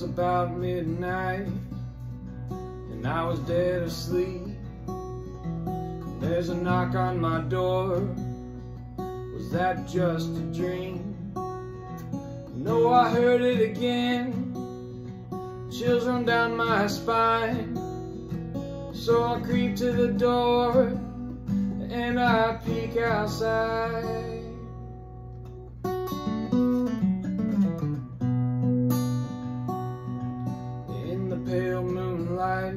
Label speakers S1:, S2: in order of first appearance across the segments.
S1: was about midnight and I was dead asleep. There's a knock on my door. Was that just a dream? No, I heard it again. Chills run down my spine. So I creep to the door and I peek outside. Pale moonlight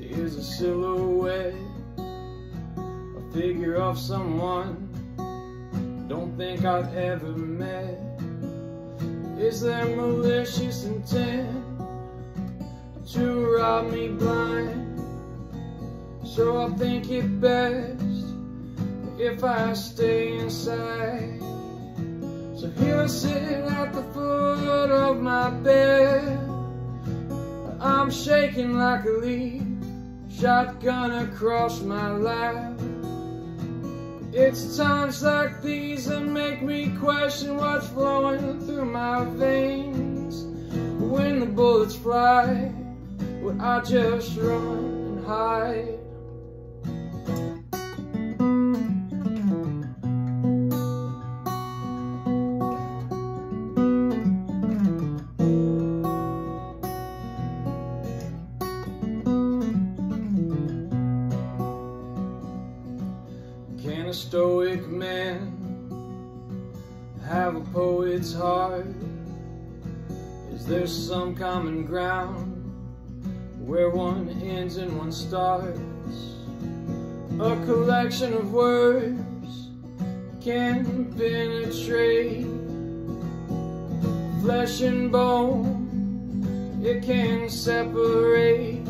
S1: is a silhouette, a figure of someone don't think I've ever met. Is there malicious intent to rob me blind? So I think it best if I stay inside. So here I sit at the foot of my bed. I'm shaking like a leaf, shotgun across my lap. It's times like these that make me question what's flowing through my veins. When the bullets fly, will I just run and hide? Can a stoic man have a poet's heart? Is there some common ground where one ends and one starts? A collection of words can penetrate flesh and bone, it can separate.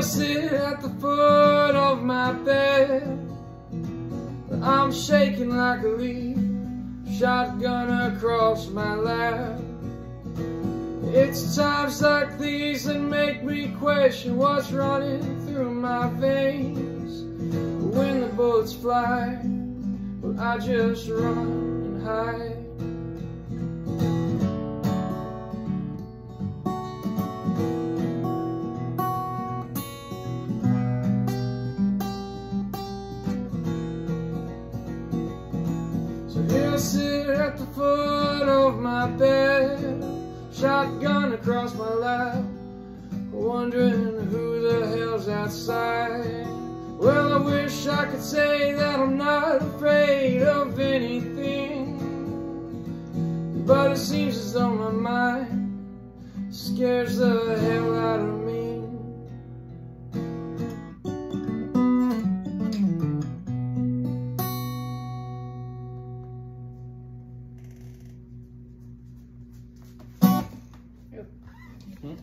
S1: I sit at the foot of my bed. I'm shaking like a leaf, shotgun across my lap. It's times like these that make me question what's running through my veins. When the bullets fly, will I just run and hide? Sit at the foot of my bed, shotgun across my lap, wondering who the hell's outside. Well, I wish I could say that I'm not afraid of anything, but it seems as though my mind scares the hell Hmm?